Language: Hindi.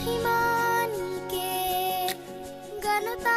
महिमा के गणता